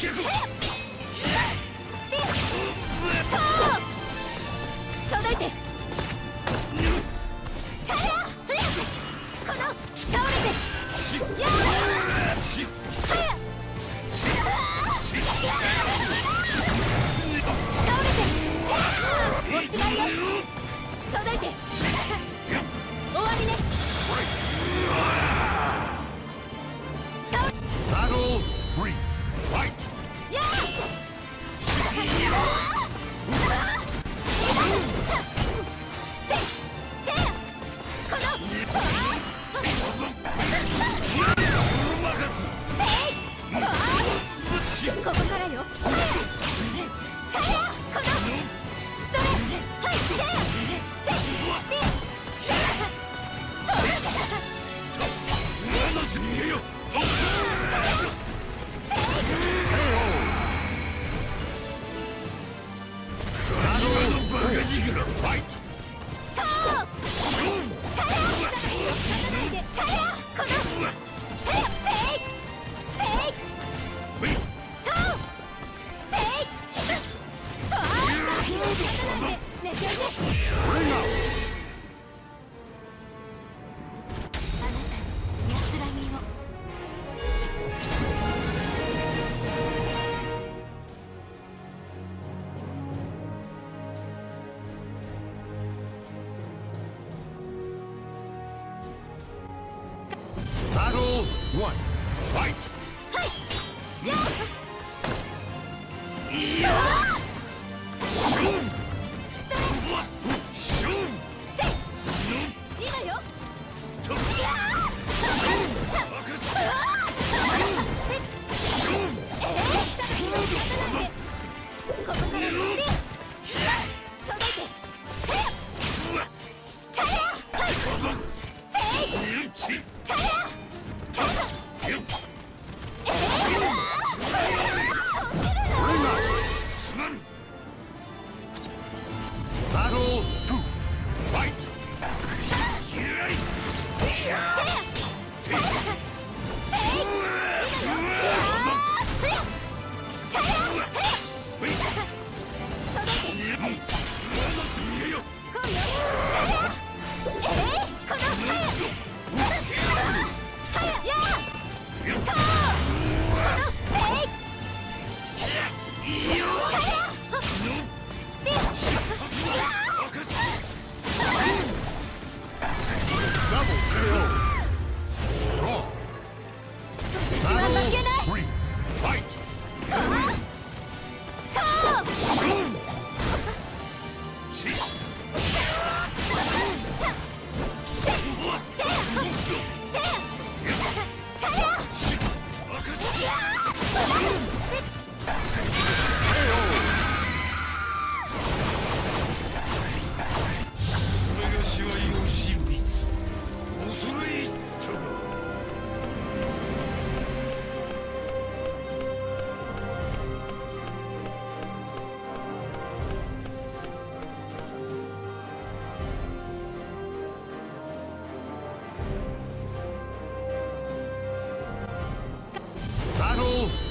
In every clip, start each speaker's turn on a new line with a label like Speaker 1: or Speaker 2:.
Speaker 1: 届いて 좋아요. One, fight!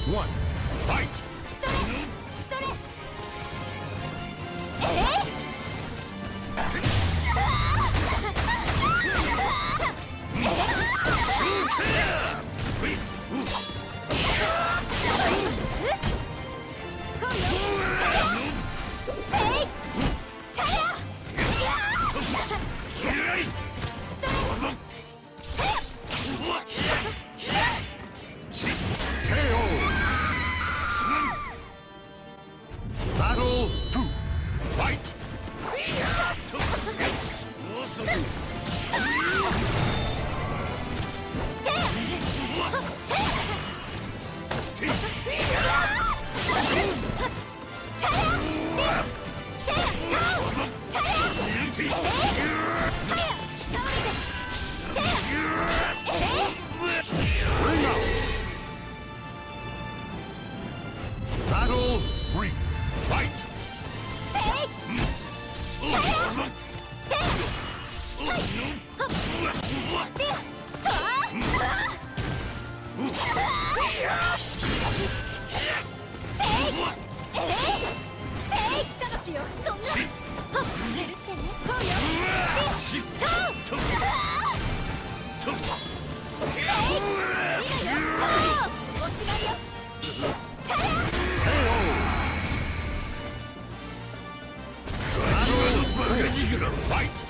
Speaker 1: one. Fight!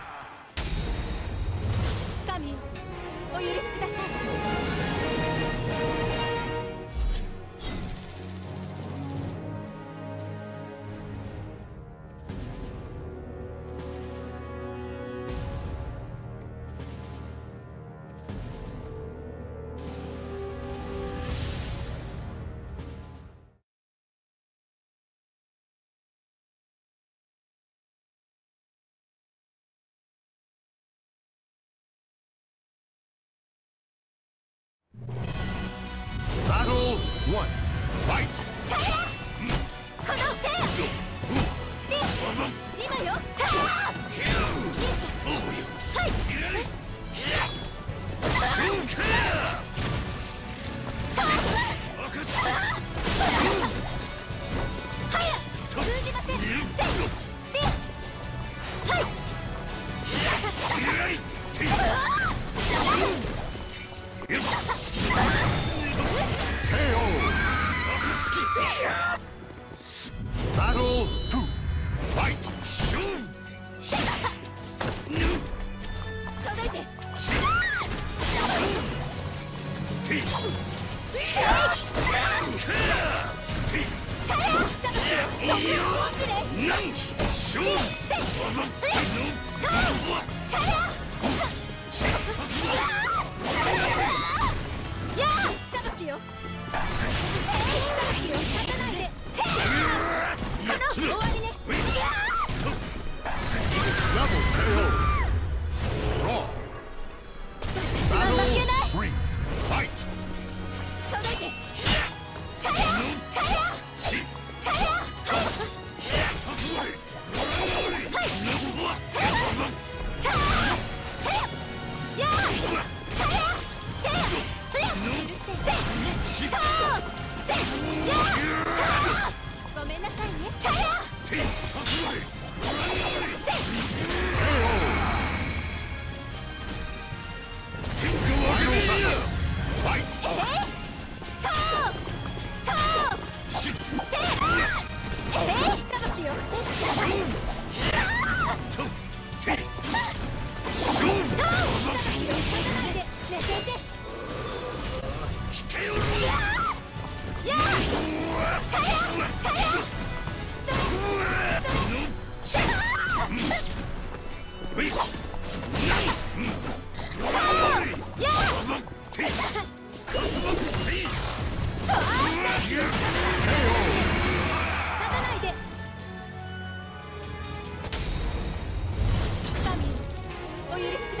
Speaker 1: Level KO. Fire! お許しください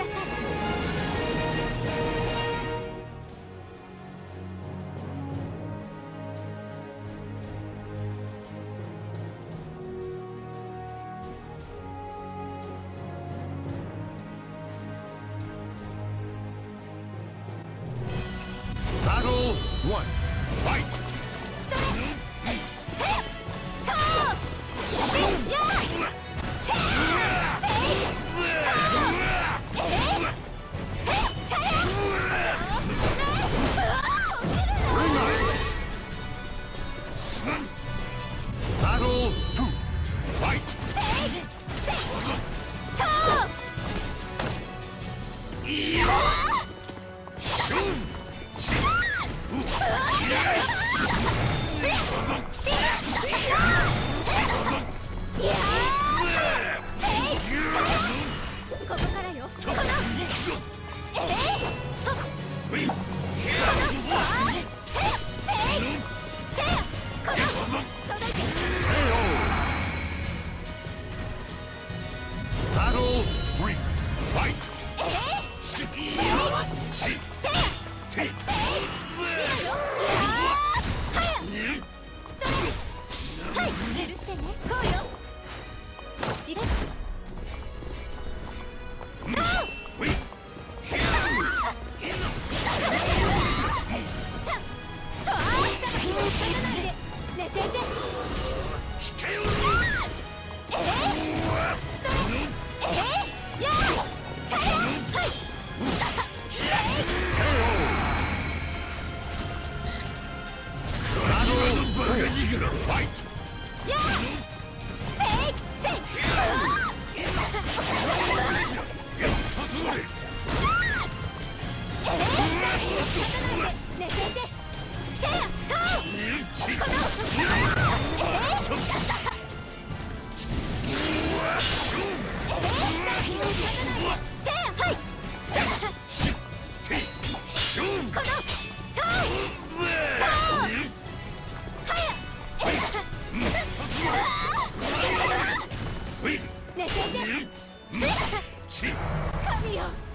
Speaker 1: Fight.
Speaker 2: 神よ。